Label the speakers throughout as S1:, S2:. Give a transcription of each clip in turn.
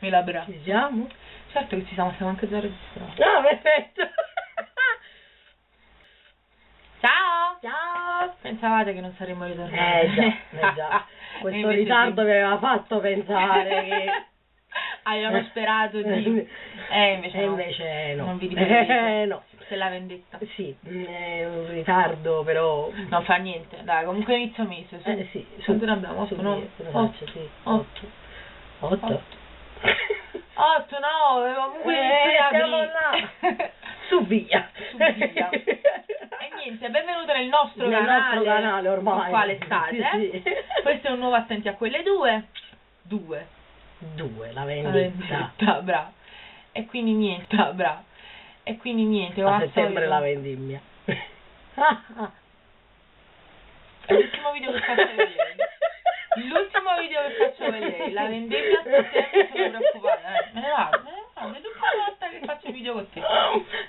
S1: Mi labbra.
S2: Ci siamo?
S1: Certo che ci siamo, stiamo anche già registrando.
S2: Ah, perfetto.
S1: Ciao!
S2: Ciao.
S1: Pensavate che non saremmo ritornati?
S2: Eh già, eh già. Questo
S1: invece
S2: ritardo
S1: sì.
S2: mi aveva fatto pensare che...
S1: Avevamo sperato di... Eh, invece
S2: E
S1: no.
S2: invece no.
S1: Non vi ricorderete.
S2: Eh, no.
S1: Se la vendetta.
S2: Sì, è un ritardo però...
S1: Non fa niente, dai, comunque inizio mese. Su.
S2: Eh sì,
S1: Quanto ne abbiamo?
S2: su
S1: 8, 9?
S2: te lo
S1: 8.
S2: faccio, sì.
S1: Otto.
S2: Otto.
S1: Otto. 8, 9, comunque
S2: Eh, siamo
S1: aprile.
S2: Su via.
S1: Su via. E niente, benvenuto nel nostro
S2: Nel
S1: canale.
S2: nostro canale ormai.
S1: Quale state?
S2: Sì, sì.
S1: Questo è un nuovo Attenti a quelle due. Due.
S2: Due, la
S1: La
S2: vendetta.
S1: vendetta, bravo. E quindi niente, bravo. E quindi niente,
S2: settembre
S1: solito-
S2: la vendemmia.
S1: È l'ultimo video che faccio vedere. L'ultimo video che faccio vedere, la vendemmia a settembre sono preoccupata. Eh, me ne vado, me ne vado, è l'ultima volta che faccio video con te.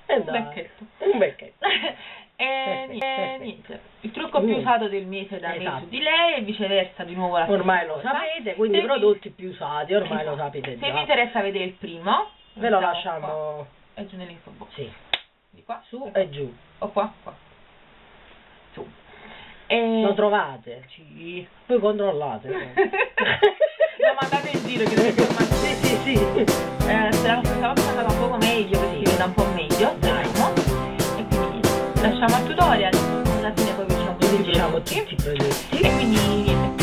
S2: Eh
S1: Un becchetto.
S2: Un becchetto.
S1: e niente, niente. Il trucco più usato del mese da me
S2: Esatto.
S1: su di lei e viceversa di nuovo la
S2: Ormai lo sapete, quindi i
S1: Se vi-
S2: prodotti più usati, ormai lo
S1: Esatto.
S2: sapete
S1: Se vi
S2: già.
S1: interessa vedere il primo,
S2: Ve lo
S1: mettiamo qua.
S2: lasciamo
S1: È giù nell'info box.
S2: sì,
S1: Di qua.
S2: su e giù.
S1: O qua, qua. Su. E...
S2: Lo trovate.
S1: Sì.
S2: Poi controllate.
S1: Lo mandate in giro che dovete
S2: sì, sì, sì.
S1: Eh, speriamo che questa volta sia andata un poco meglio, perché si veda un po' meglio, speriamo. E quindi lasciamo al tutorial, alla fine poi vi diciamo tutti i prodotti. E quindi niente.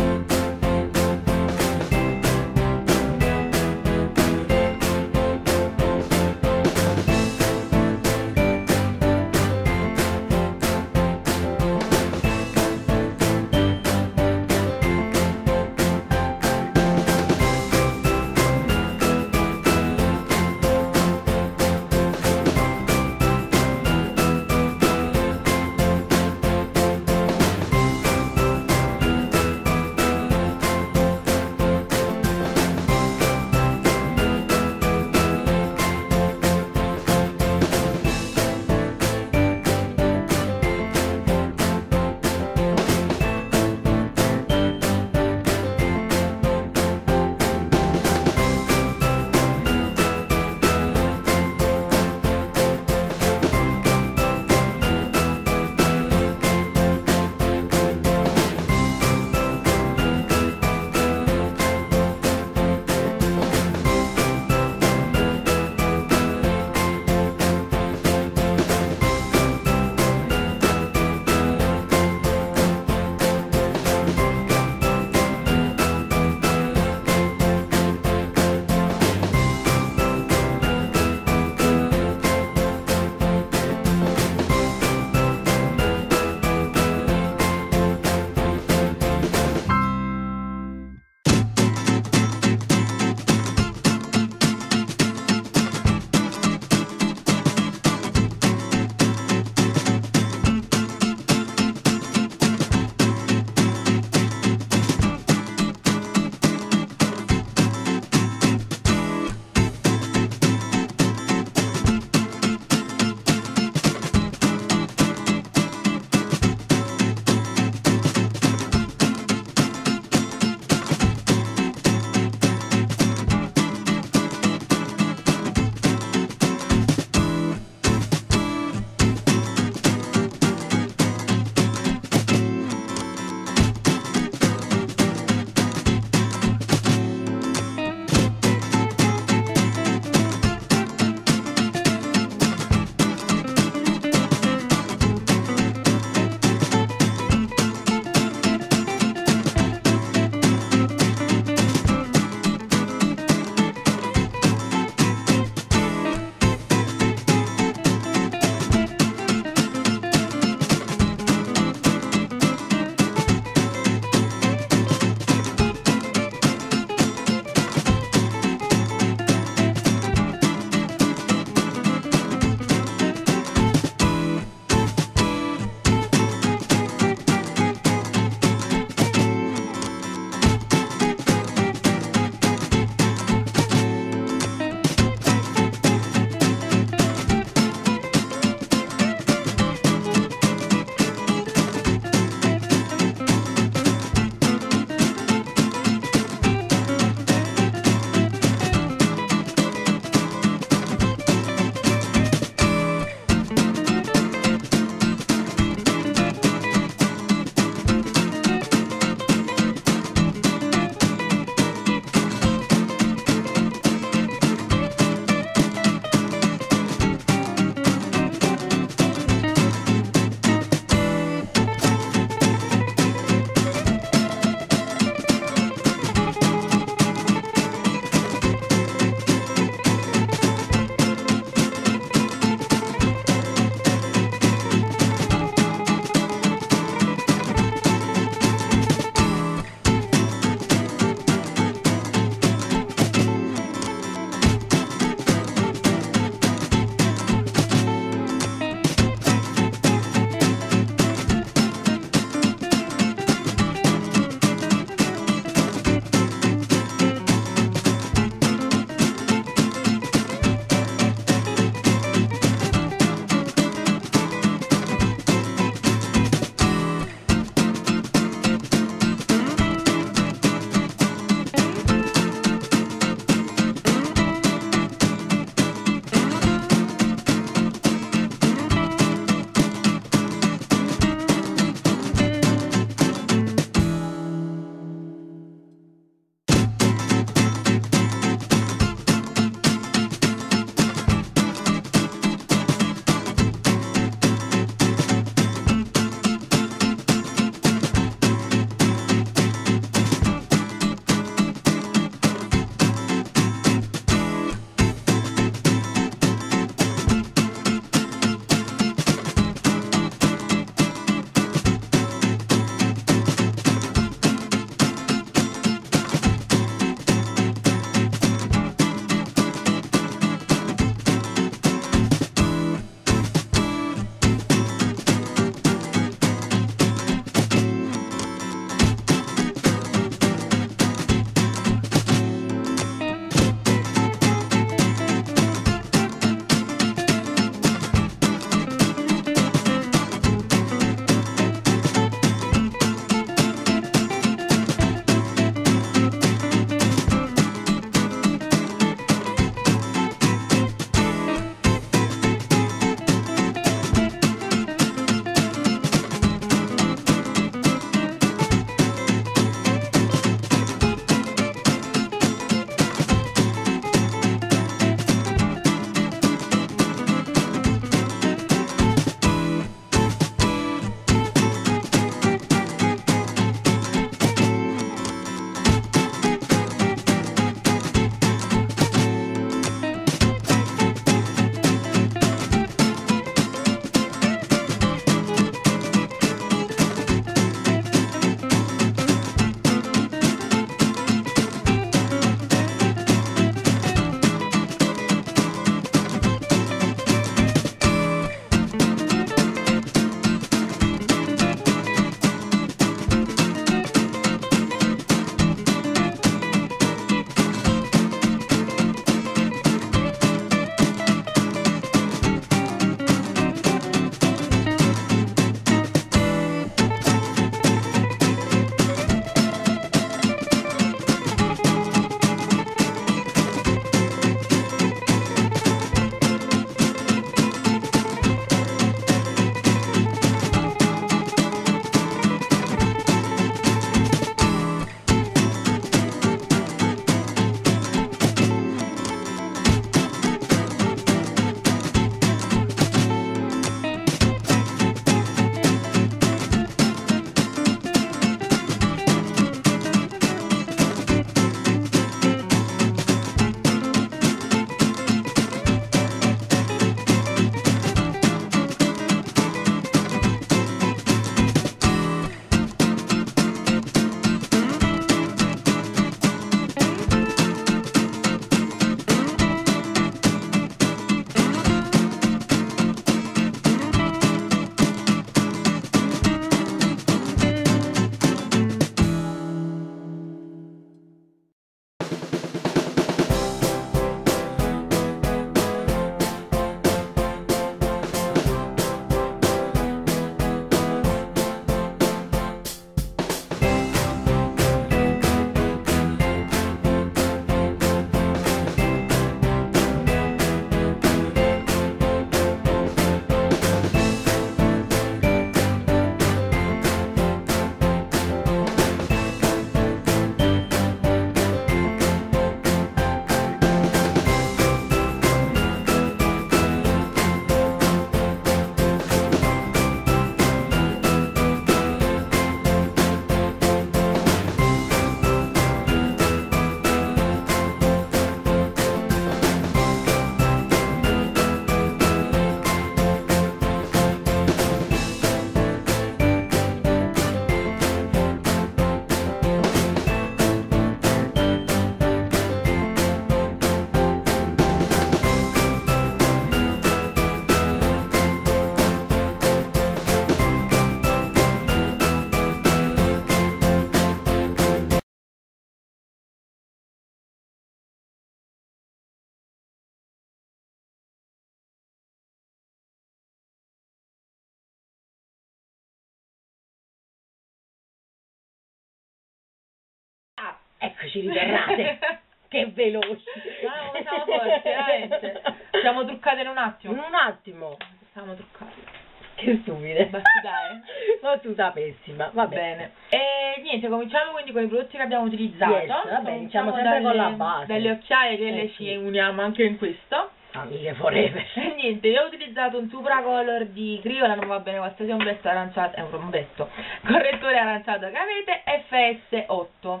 S2: Eccoci ritornate. che veloci.
S1: Come siamo forti, veramente. Siamo truccate in un attimo.
S2: In un attimo.
S1: Siamo truccate.
S2: Che stupide.
S1: Battutare.
S2: Battuta pessima. Va bene.
S1: E niente, cominciamo quindi con i prodotti che abbiamo utilizzato.
S2: Yes, vabbè, iniziamo sempre con
S1: dalle-
S2: la base.
S1: Dalle occhiaie che
S2: Eh,
S1: le
S2: sì.
S1: ci uniamo anche in questo.
S2: Amiche forever.
S1: E niente, io ho utilizzato un Supra Color di Criola, non va bene qualsiasi ombretto aranciato, è un ombretto, correttore aranciato che avete, FS8.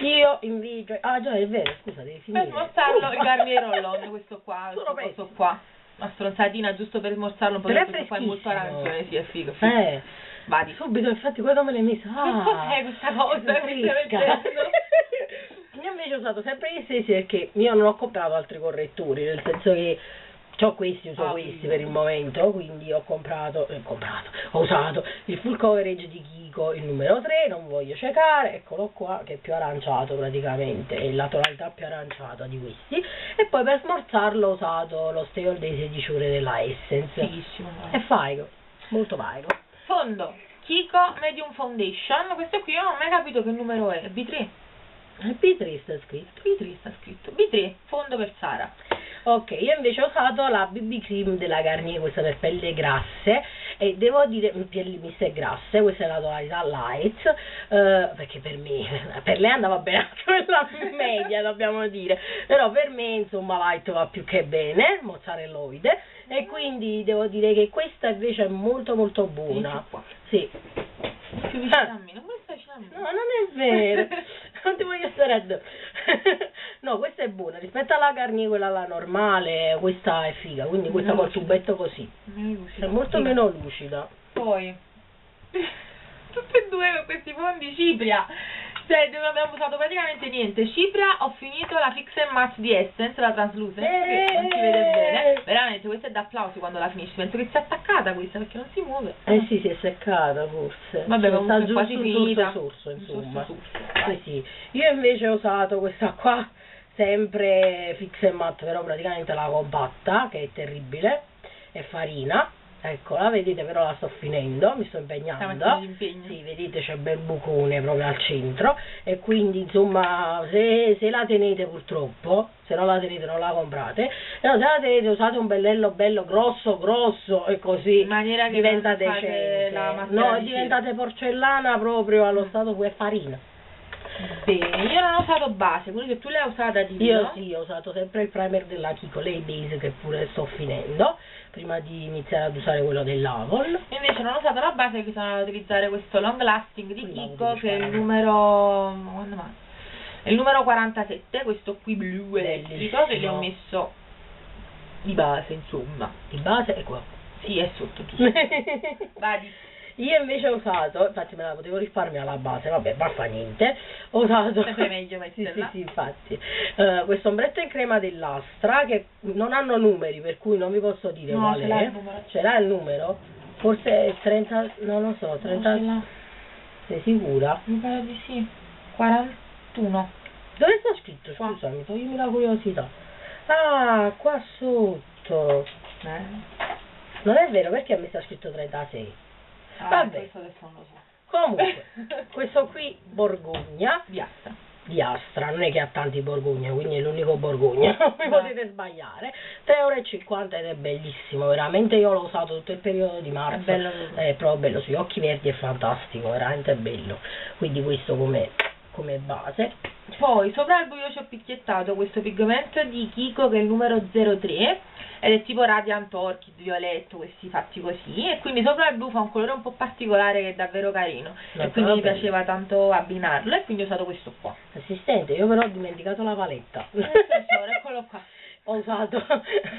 S2: Io invito. Ah, già, è vero, scusa, devi finire.
S1: Per smorzarlo il Garnier Roll-On, questo qua,
S2: Sono
S1: questo qua. Una stronzatina giusto per smorzarlo un po' perché poi è molto arancione, sì, è figo, figo.
S2: Eh,
S1: Vadi.
S2: subito, infatti, quando me l'hai messo. Ah,
S1: Cos'è questa cosa?
S2: Io invece ho usato sempre gli stessi perché io non ho comprato altri correttori, nel senso che ho questi, uso
S1: Ah,
S2: questi per il momento, quindi ho comprato, eh, comprato, ho usato il full coverage di Kiko, il numero 3, non voglio ciecare, eccolo qua che è più aranciato praticamente, è la tonalità più aranciata di questi, e poi per smorzarlo ho usato lo Stay All Day 16 ore della Essence,
S1: Fighissimo.
S2: è faigo, molto faigo.
S1: Fondo. Kiko Medium Foundation, questo qui io non ho mai capito che numero è, B3.
S2: Il P3 sta scritto.
S1: B3 sta scritto. B3, fondo per Sara.
S2: Ok, io invece ho usato la BB cream della Garnier, questa per pelle grasse, e devo dire, pelli miste grasse, questa è la tonalità light, eh, perché per me, per lei andava bene anche quella media, dobbiamo dire, però per me, insomma, light va più che bene, mozzarelloide, e quindi devo dire che questa invece è molto molto buona. Sì.
S1: Più vicino a me, non vuoi stare vicino a me?
S2: No, non è vero, non ti voglio stare addosso. no, questa è buona, rispetto alla quella la normale, questa è figa, quindi questa
S1: Meno
S2: col
S1: lucida.
S2: tubetto così.
S1: Meno lucida.
S2: È molto
S1: Sì.
S2: meno lucida.
S1: Poi, tutte e due questi fondi Cipria. Cioè, non abbiamo usato praticamente niente. Cipria, ho finito la Fix and Match di Essence, la Translucent, che non si vede bene. Veramente, questa è da applausi quando la finisci. Penso che sia attaccata questa, perché non si muove.
S2: Eh sì, si è seccata forse.
S1: Vabbè,
S2: Cioè,
S1: comunque
S2: sta giù
S1: quasi finita.
S2: sorso, insomma.
S1: sorso, sorso.
S2: Sì, sì. Io invece ho usato questa qua, sempre Fix and Matte, però praticamente la compatta, che è terribile, è farina. Eccola, vedete però la sto finendo, mi sto impegnando. Sì, vedete c'è bel bucone proprio al centro. E quindi insomma se, se la tenete purtroppo, se non la tenete non la comprate, però se la tenete usate un bellello bello grosso grosso e così
S1: In maniera che fate
S2: decente. No,
S1: di
S2: diventate porcellana proprio allo stato cui è farina.
S1: Bene, io non ho usato base, quindi tu l'hai usata di
S2: Io sì, ho usato sempre il primer della Kiko Lay Base che pure sto finendo, prima di iniziare ad usare quello dell'Avon.
S1: Invece non ho usato la base perché sono ad utilizzare questo long lasting di Kiko che è il numero? È il numero 47, questo qui blu elettrico che gli ho messo di base, insomma.
S2: Di base è qua.
S1: Sì, è sotto giusto. Vadi.
S2: Io invece ho usato, infatti me la potevo risparmiare alla base, vabbè, ma fa niente. Ho usato.
S1: Sempre meglio
S2: sì, sì,
S1: metterla.
S2: sì, infatti. Eh, questo ombretto in crema dell'Astra che non hanno numeri, per cui non vi posso dire
S1: No,
S2: qual
S1: ce
S2: è.
S1: l'ha il numero.
S2: Ce l'ha il numero? Forse è 30, non lo so, 30.
S1: Non ce l'ha.
S2: Sei sicura?
S1: Mi pare di sì. 41.
S2: Dove sta scritto? Scusami, toglimi la curiosità. Ah, qua sotto.
S1: Eh.
S2: Non è vero, perché a me sta scritto 36?
S1: Ah,
S2: Vabbè.
S1: questo adesso non lo so.
S2: Comunque, questo qui Borgogna
S1: Di asta.
S2: di Astra, non è che ha tanti Borgogna, quindi è l'unico Borgogna, non vi potete sbagliare. 3,50 euro ed è bellissimo, veramente io l'ho usato tutto il periodo di marzo.
S1: È bello.
S2: È proprio bello, sugli occhi verdi è fantastico, veramente bello. Quindi questo come, come base.
S1: Poi sopra il buio ci ho picchiettato questo pigmento di Kiko che è il numero 03 ed è tipo Radiant Orchid, violetto, questi fatti così e quindi sopra il blu fa un colore un po' particolare che è davvero carino
S2: No,
S1: e quindi mi piaceva tanto abbinarlo e quindi ho usato questo qua.
S2: Assistente, io però ho dimenticato la paletta.
S1: Eh, tesoro, eccolo qua.
S2: ho usato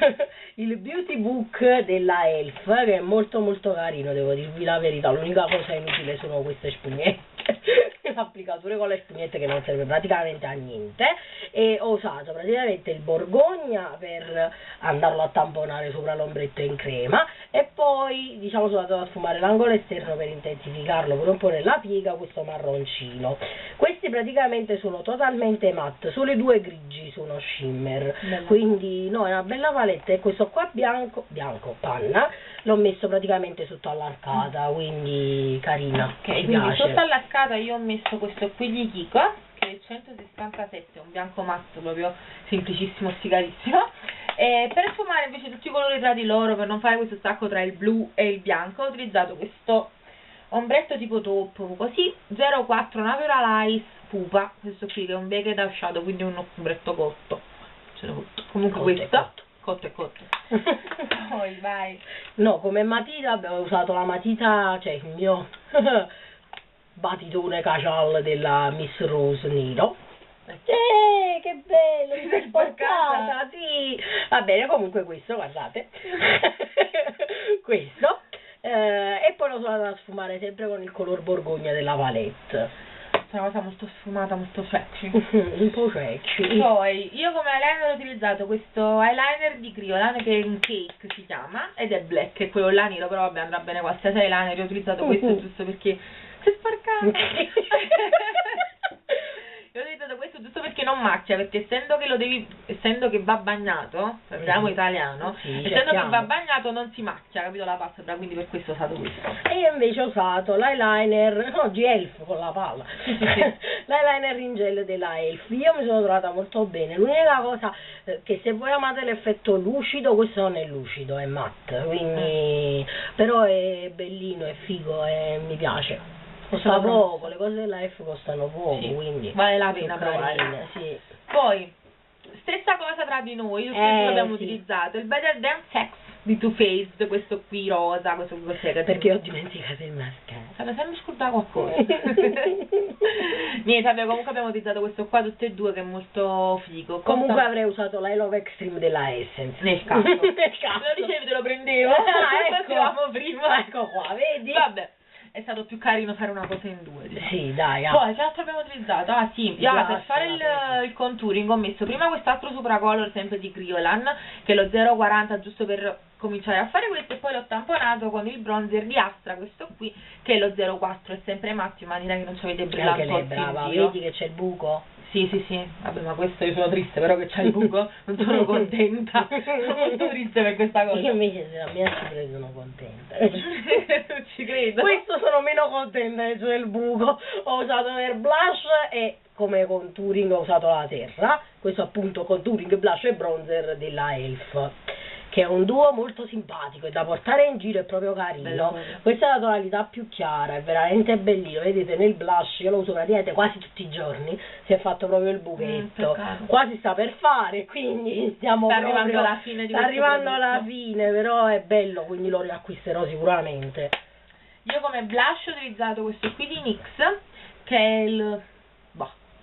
S2: il beauty book della Elf che è molto molto carino devo dirvi la verità l'unica cosa inutile sono queste spugnette l'applicatura con le spugnette che non serve praticamente a niente. E ho usato praticamente il Borgogna per andarlo a tamponare sopra l'ombretto in crema. E poi diciamo sono andato a sfumare l'angolo esterno per intensificarlo. Pure un po' nella piega questo marroncino. Questi praticamente sono totalmente matte solo i due grigi sono shimmer.
S1: Bella.
S2: quindi no è una bella paletta. E questo qua bianco bianco panna l'ho messo praticamente sotto all'arcata quindi carina
S1: Ok, quindi
S2: piace.
S1: sotto all'arcata io ho messo questo qui di Kiko, che è il 167, un bianco matto proprio semplicissimo, sticarissimo. E per sfumare invece tutti i colori tra di loro, per non fare questo stacco tra il blu e il bianco, ho utilizzato questo ombretto tipo top, così, 04 Natural Ice Pupa, questo qui che è un Baked Eyeshadow, quindi un ombretto cotto. Comunque
S2: Cotto
S1: questo,
S2: cotto.
S1: cotto e cotto. Poi vai.
S2: No, come matita abbiamo usato la matita, cioè il mio batitone cacial della Miss Rose Nero. Eh, che bello, mi sei sporcata, sì. Va bene, comunque questo, guardate. questo. Eh, e poi l'ho usato a sfumare sempre con il color borgogna della palette.
S1: È una cosa molto sfumata, molto sexy.
S2: Un po' sexy.
S1: Poi, io come eyeliner ho utilizzato questo eyeliner di Kryolan che è un cake si chiama, ed è black, è quello là nero, però vabbè andrà bene qualsiasi eyeliner, io ho utilizzato questo
S2: Mhm.
S1: giusto perché si è sporcato. Io ho utilizzato questo giusto perché non macchia, perché essendo che lo devi, essendo che va bagnato, parliamo
S2: Mhm.
S1: italiano,
S2: Sì,
S1: essendo
S2: cerchiamo.
S1: che va bagnato non si macchia, capito la pasta, quindi per questo ho usato questo.
S2: E io invece ho usato l'eyeliner, oggi Elf con la palla,
S1: Sì, sì, sì.
S2: l'eyeliner in gel della Elf, io mi sono trovata molto bene, l'unica cosa eh, che se voi amate l'effetto lucido, questo non è lucido, è matte, quindi però è bellino, è figo e mi piace. Costa poco, le cose Elf costano poco,
S1: Sì,
S2: quindi
S1: vale la pena provare.
S2: sì.
S1: Poi, stessa cosa tra di noi, tutti
S2: Eh,
S1: l'abbiamo
S2: sì.
S1: utilizzato, il Better Than Sex di Too Faced, questo qui rosa, questo qui cos'è
S2: Perché ho dimenticato il mascara.
S1: Sarebbe sempre scordato qualcosa. Niente, vabbè, comunque abbiamo utilizzato questo qua tutte e due che è molto figo. Costa-
S2: Comunque avrei usato l'I Love Extreme della Essence.
S1: Nel caso.
S2: Nel
S1: Me
S2: caso.
S1: lo dicevi, te lo prendevo.
S2: Ah, ecco.
S1: Prima.
S2: Ecco qua, vedi?
S1: Vabbè, è stato più carino fare una cosa in due. diciamo.
S2: Sì, dai, ah.
S1: Poi che altro abbiamo utilizzato? Ah sì, ah,
S2: blush,
S1: per fare il, il contouring ho messo prima quest'altro Supracolor sempre di Kryolan, che è lo 040 giusto per cominciare a fare questo e poi l'ho tamponato con il bronzer di Astra, questo qui, che è lo 04, è sempre matto in maniera che non ci avete
S2: Anche
S1: brillanti
S2: lei brava, vedi che c'è il buco?
S1: Sì, sì, sì, vabbè, ma questo io sono triste, però che c'è il buco, non sono contenta, sono molto triste per questa cosa.
S2: Io invece se la mia ci preso sono contenta.
S1: non ci credo.
S2: Questo sono meno contenta che c'è il buco. Ho usato il blush e come contouring ho usato la terra. Questo appunto contouring, blush e bronzer della Elf. Che è un duo molto simpatico e da portare in giro è proprio carino.
S1: Bello.
S2: Questa è la tonalità più chiara, è veramente bellino. Vedete nel blush, io lo uso praticamente quasi tutti i giorni, si è fatto proprio il
S1: Mm,
S2: buchetto.
S1: peccato.
S2: quasi sta per fare, quindi stiamo
S1: Sta
S2: proprio-
S1: arrivando alla fine di
S2: sta arrivando alla fine, però è bello, quindi lo riacquisterò sicuramente.
S1: Io come blush ho utilizzato questo qui di NYX, che è il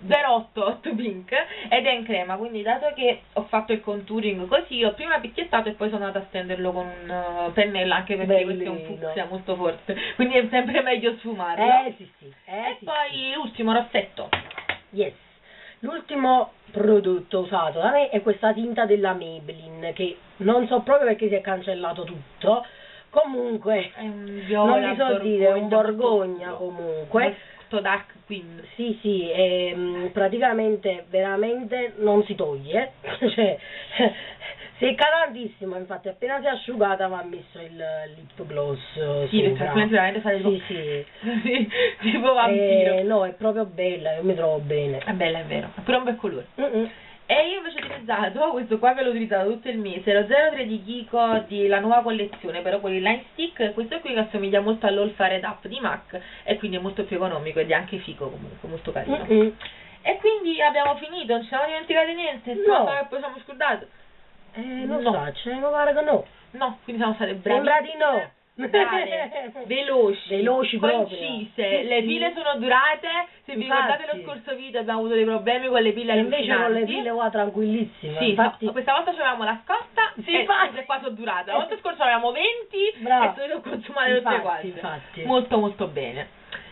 S1: 088 Pink, ed è in crema, quindi dato che ho fatto il contouring così, ho prima picchiettato e poi sono andata a stenderlo con un uh, pennello, anche perché questo è un
S2: Bellino.
S1: fucsia molto forte, quindi è sempre meglio sfumarlo.
S2: Eh sì sì, eh
S1: e
S2: sì,
S1: poi l'ultimo rossetto.
S2: Yes. L'ultimo prodotto usato da me è questa tinta della Maybelline che non so proprio perché si è cancellato tutto. Comunque,
S1: È un viola
S2: non li so dire, è un borgogna comunque.
S1: Molto dark queen.
S2: Sì, sì, ehm, praticamente veramente non si toglie, cioè secca tantissimo, infatti appena si è asciugata mi ha messo il lip gloss eh,
S1: Sì,
S2: sopra.
S1: veramente fai
S2: Sì, sì.
S1: Sì, tipo vampiro.
S2: Eh, no, è proprio bella, io mi trovo bene.
S1: È bella, è vero. Ha pure un bel colore.
S2: Mm-mm.
S1: E io invece ho utilizzato questo qua che l'ho utilizzato tutto il mese, lo 03 di Kiko della nuova collezione, però con il line stick, questo qui che assomiglia molto all'All Fire Up di MAC e quindi è molto più economico ed è anche figo comunque, molto carino.
S2: Mm-mm.
S1: E quindi abbiamo finito, non ci siamo dimenticati niente,
S2: No.
S1: no. che poi siamo scordati.
S2: Eh, non
S1: No.
S2: so, ce ne pare che no.
S1: No, quindi siamo state bravi.
S2: Sembra di no.
S1: Brave, veloci,
S2: Veloci proprio.
S1: concise,
S2: Sì,
S1: le
S2: sì.
S1: pile sono durate, se vi
S2: Infatti.
S1: ricordate lo scorso video abbiamo avuto dei problemi con le pile
S2: E invece con le
S1: allucinanti.
S2: pile qua tranquillissime.
S1: Sì,
S2: infatti,
S1: no, questa volta avevamo la scorta
S2: Sì,
S1: e queste qua sono durate. La volta scorsa avevamo 20
S2: Bravo.
S1: e sono consumate tutte
S2: Infatti,
S1: quante.
S2: infatti.
S1: Molto molto bene.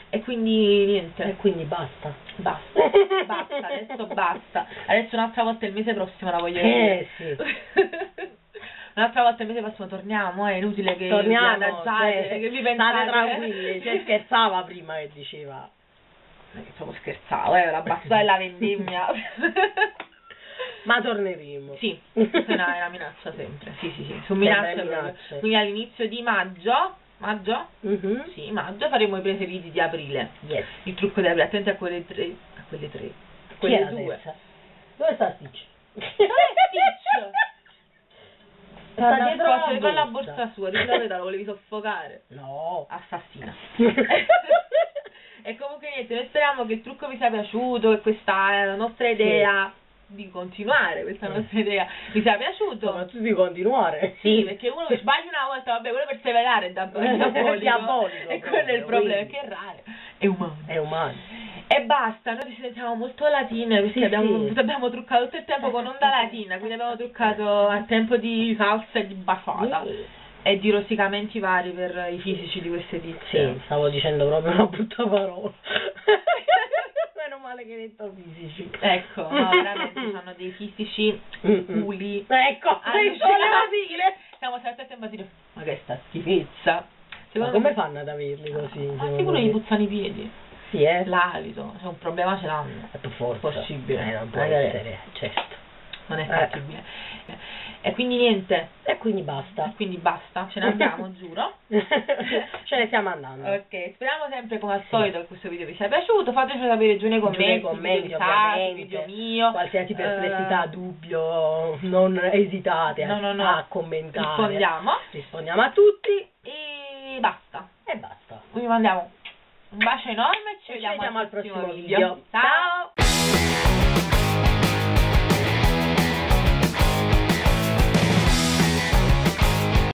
S1: E quindi niente.
S2: E quindi basta.
S1: Basta, basta, adesso basta. Adesso un'altra volta il mese prossimo la voglio
S2: Eh,
S1: vedere. un'altra volta il mese prossimo torniamo, è inutile che
S2: Torniamo,
S1: vi adagiate,
S2: cioè,
S1: che vi pensate.
S2: tranquilli, cioè scherzava prima che diceva.
S1: Proprio scherzavo, eh, la battuta della vendemmia.
S2: Ma torneremo.
S1: Sì, questa è una, è una minaccia sempre. Sì, sì, sì, su minacce. Quindi all'inizio di maggio Maggio?
S2: Mhm.
S1: Sì, maggio faremo i preferiti di aprile.
S2: Yes.
S1: Il trucco di aprile, attenti a quelle tre. A quelle tre. A quelle
S2: la
S1: due.
S2: Dove sta Stitch?
S1: Dove è Stitch?
S2: Sta dietro
S1: nascosto,
S2: la borsa.
S1: sua, di la lo volevi soffocare.
S2: No.
S1: Assassina. e comunque niente, noi speriamo che il trucco vi sia piaciuto, che questa è la nostra idea di continuare, questa
S2: Sì.
S1: nostra idea vi sia piaciuto.
S2: Soprattutto di continuare.
S1: Sì, perché uno che sbaglia una volta, vabbè, quello perseverare è diabolico.
S2: Diabolico
S1: E quello è il problema,
S2: quindi.
S1: che è raro, è umano.
S2: È umano.
S1: E basta, noi ci sentiamo molto latine perché
S2: Sì,
S1: abbiamo,
S2: sì.
S1: abbiamo truccato tutto il tempo con onda latina, quindi abbiamo truccato a tempo di salsa e di basata
S2: Sì.
S1: e di rosicamenti vari per i fisici di queste tizie.
S2: Sì, stavo dicendo proprio una brutta parola. Meno male che hai detto fisici.
S1: Ecco, no, veramente hanno dei fisici culi.
S2: Ecco, dire.
S1: Siamo sempre a tempo a dire, ma che sta schifezza.
S2: Ma come
S1: me-
S2: fanno ad averli così?
S1: Ma sicuro gli puzzano i piedi.
S2: Sì, eh?
S1: L'alito, se un problema ce l'hanno.
S2: È per forza.
S1: Possibile.
S2: Eh, non può
S1: Magari-
S2: essere, certo.
S1: Non è
S2: Eh.
S1: fattibile. E quindi niente,
S2: E quindi basta.
S1: quindi basta, ce ne andiamo, giuro.
S2: Ce ne stiamo andando.
S1: Ok, speriamo sempre come al solito che questo video vi sia piaciuto. Fateci sapere giù nei commenti,
S2: Giù nei commenti,
S1: video
S2: ovviamente.
S1: video mio.
S2: Qualsiasi perplessità,
S1: Eh,
S2: dubbio, non esitate a,
S1: No, no, no.
S2: a commentare.
S1: Rispondiamo
S2: Rispondiamo a tutti
S1: e basta.
S2: e basta.
S1: Quindi mandiamo un bacio enorme e ci
S2: Ci
S1: vediamo
S2: vediamo
S1: al
S2: prossimo
S1: video.
S2: video.
S1: Ciao!